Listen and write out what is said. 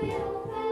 Hallelujah,